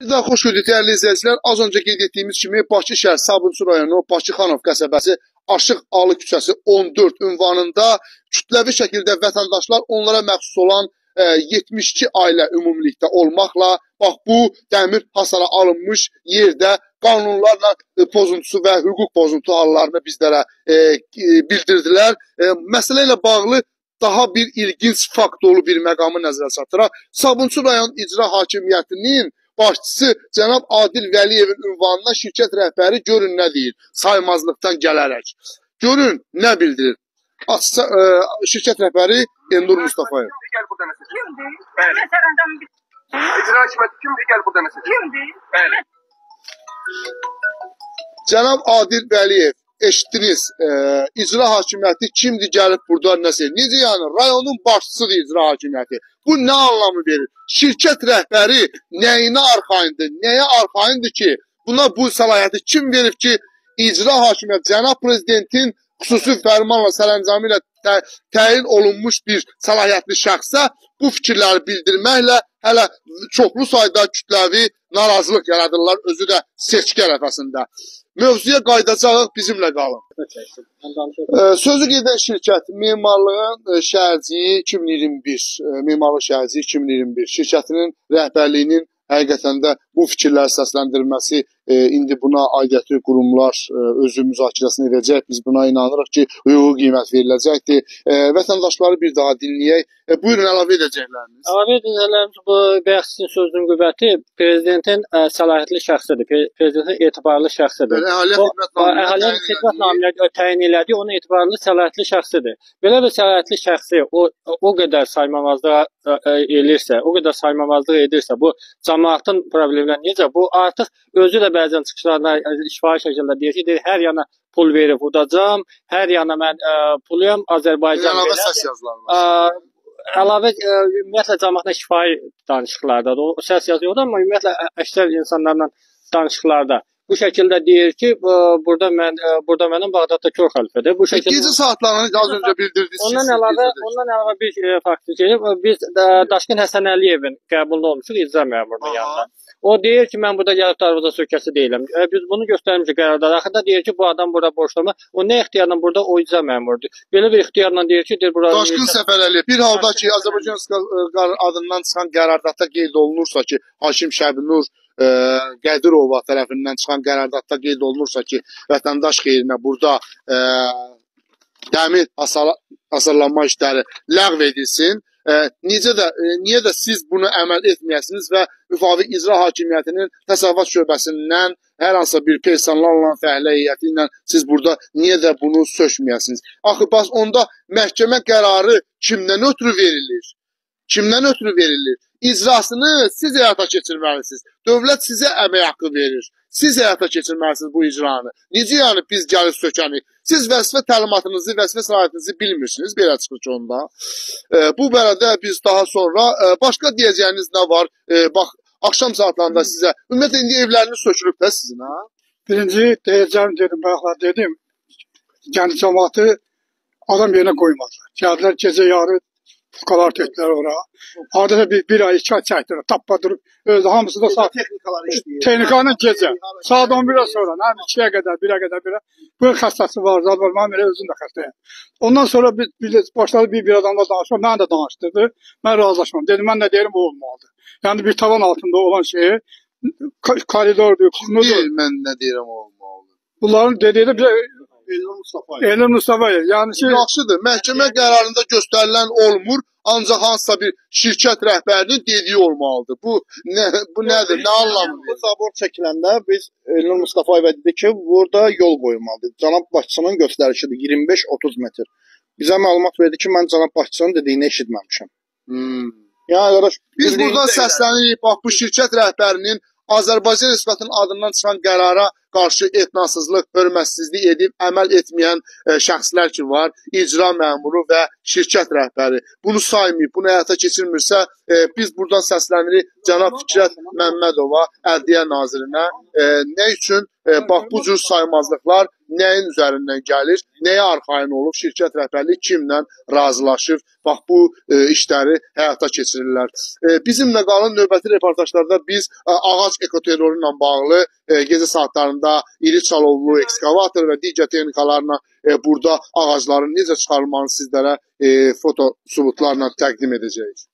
Daha xoş gördük dəyərli izləyicilər. Az öncə qeyd etdiyimiz kimi Bakı şəhər Sabunçu rayonu Bakı Xanov qəsəbəsi Aşıq Alı küçəsi 14 ünvanında kütləvi şəkildə vətəndaşlar onlara məxsus olan e, 72 ailə ümumilikdə olmaqla bax bu dəmir hasara alınmış yerdə qanunlarla e, pozuntusu və hüquq pozuntu hallarını bizlərə e, e, bildirdilər. E, məsələ ilə bağlı daha bir ilginc fakt dolu bir məqamı nəzərə çatdıraq. Sabunçu rayon icra hakimiyyətinin başçısı cənab Adil Vəliyevin ünvanına şirkət rəhbəri görün nə deyir saymazlıqdan gələrək. Görün nə bildirir. Açsa, ə, şirkət rəhbəri Elnur Mustafayev. Kimdir? Gel burada mesaj. Kimdir? Bəli. Məsələn, bir İcra hakimiyyəti kimdir? Gel burada mesaj. kimdir? Bəli. Cənab Adil Vəliyev eşitdiniz, e, icra hakimiyyəti kimdir gəlib burada nəsə? Necə yəni rayonun başçısıdır icra hakimiyyəti. Bu nə anlamı verir? Şirkət rəhbəri nəyinə arxayındır? Nəyə arxayındır ki, buna bu səlahiyyəti kim verib ki, icra hakimiyyəti cənab prezidentin xüsusi fərmanla sərəncamı ilə tə təyin olunmuş bir səlahiyyətli şəxsə bu fikirləri bildirməklə hələ çoxlu sayda kütləvi narazılıq yaradırlar özü də seçki ərəfəsində. Mövzuya qayıdacağıq, bizimlə qalın. Sözü gedən şirkət Memarlığın e, Şəhərciyi 2021, e, Memarlıq Şəhərciyi 2021 şirkətinin rəhbərliyinin həqiqətən də bu fikirləri səsləndirməsi e, indi buna aidiyyəti qurumlar e, özü müzakirəsini edəcək. Biz buna inanırıq ki, hüquqi qiymət veriləcəkdir. E, vətəndaşları bir daha dinləyək. E, buyurun əlavə edəcəkləriniz. Əlavə edəcəklərimiz bu bayaq sizin sözünün qüvvəti prezidentin ə, səlahiyyətli şəxsidir. Pre prezidentin etibarlı şəxsidir. Əhaliyyət xidmət naminə təyin elədiyi onun etibarlı səlahiyyətli şəxsidir. Belə bir səlahiyyətli şəxsi o o qədər saymamazlığa ə, ə, elirsə, o qədər saymamazlıq edirsə, bu cəmaatın problemləri necə? Bu artıq özü də bəzən çıxışlarında ə, şifahi şəkildə deyir ki, deyir, hər yana pul verib udacam, hər yana mən ə, puluyam Bir Azərbaycan əlavə belədir. səs yazıları var. Ə, əlavə ə, ümumiyyətlə cəmaatla şifahi danışıqlarda da o səs yazı yoxdur, amma ümumiyyətlə əksər insanlarla danışıqlarda bu şəkildə deyir ki, bu, burada mən ə, burada mənim Bağdadda kör xəlifədir. Bu Gecə şəkildə saatlarını az öncə bildirdiniz. Ondan əlavə, ondan əlavə bir e, fakt ki, biz ə, Daşkın Həsən Əliyevin qəbulunda olmuşuq icra məmurunun Aha. yanında. O deyir ki, mən burada gəlib darvaza sökəsi deyiləm. E, biz bunu göstərmişik qərarda. Axırda deyir ki, bu adam burada borclama. O nə ixtiyarla burada o icra məmurudur. Belə bir ixtiyarla deyir ki, deyir burada Daşqın Səfərəli bir halda ki, Azərbaycan adından çıxan qərardatda qeyd olunursa ki, Haşim Şəbinur ə, Qədirova tərəfindən çıxan qərardatda qeyd olunursa ki, vətəndaş xeyrinə burada ə, dəmir hasar hasarlanma işləri ləğv edilsin. Ə, necə də ə, niyə də siz bunu əməl etməyəsiniz və müvafiq icra hakimiyyətinin təsərrüfat şöbəsindən hər hansısa bir personalla fəhlə heyəti ilə siz burada niyə də bunu sökməyəsiniz? Axı bax onda məhkəmə qərarı kimdən ötürü verilir? Kimdən ötürü verilir? İcrasını siz həyata keçirməlisiniz. Dövlət sizə əmək haqqı verir. Siz həyata keçirməlisiniz bu icranı. Necə yəni biz gəlib sökənik? Siz vəzifə təlimatınızı, vəzifə səlahiyyətinizi bilmirsiniz, belə çıxır ki onda. E, bu barədə biz daha sonra e, başqa deyəcəyiniz nə var? E, bax axşam saatlarında sizə ümumiyyətlə indi evləriniz sökülüb də sizin ha? Birinci deyəcəm dedim, bayaqlar dedim. Gəncə cəmaatı adam yerinə qoymadılar. Gəldilər gecə yarı fukalar tökdülər ora. Adətə bir, bir ay, iki ay çəkdilər. Tappa durub, özü hamısı da saat. Texnikalar işləyir. Texnikanın gecə. Saat 11-ə sonra, nə 2-yə qədər, 1-ə qədər, 1-ə. Bu xəstəsi var, zad var, mən elə özüm də xəstəyəm. Ondan sonra biz, biz başladı bir, bir adamla danışma, mən də danışdırdı. Mən razılaşmam. Dedim, mən nə deyirəm, o olmalıdır. Yəni bir tavan altında olan şeyi koridordur, kurnudur. Deyil, mən nə deyirəm o olmalıdır. Bunların dediyi də bizə Elnur Mustafayev. Elnur Mustafayev. Yəni ki, Yaxşıdır. Məhkəmə qərarında göstərilən olmur, ancaq hansısa bir şirkət rəhbərinin dediyi olmalıdır. Bu nə bu nədir? Nə anlamı Bu verir? zabor çəkiləndə biz Elnur Mustafayevə dedik ki, burada yol qoyulmalıdır. Cənab başçının göstərişidir 25-30 metr. Bizə məlumat verdi ki, mən cənab başçının dediyini eşitməmişəm. Hmm. Yəni qardaş, Biz buradan səslənirik. Bax bu şirkət rəhbərinin Azərbaycan Respublikasının adından çıxan qərara qarşı etnasızlıq, hörmətsizlik edib əməl etməyən e, şəxslər ki var, icra məmuru və şirkət rəhbəri. Bunu saymayıb, bunu həyata keçirmirsə, e, biz buradan səslənirik cənab Fikrət Məmmədova, Ədliyyə nazirinə. E, nə üçün e, bax bu cür saymazlıqlar nəyin üzərindən gəlir, nəyə arxayın olub, şirkət rəhbərliyi kimlə razılaşır, bax bu e, işləri həyata keçirirlər. E, bizimlə qalın növbəti reportajlarda biz e, ağac ekoterroru ilə bağlı e, gecə saatlarında iri çalovlu ekskavator və digər texnikalarla e, burada ağacların necə çıxarılmasını sizlərə e, foto sübutlarla təqdim edəcəyik.